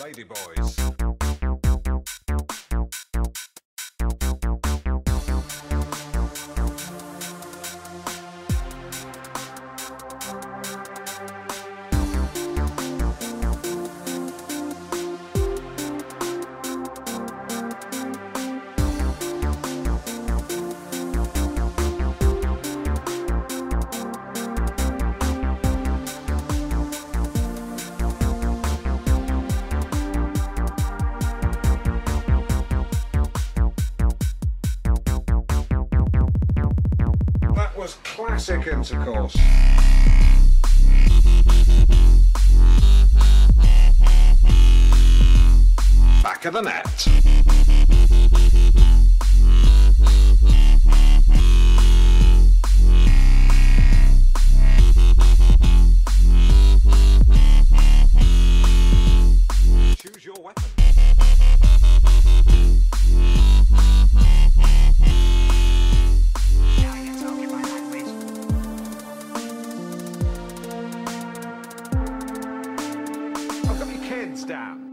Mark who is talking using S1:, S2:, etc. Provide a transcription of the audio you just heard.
S1: Lady was classic intercourse. Back of the net. Kids down.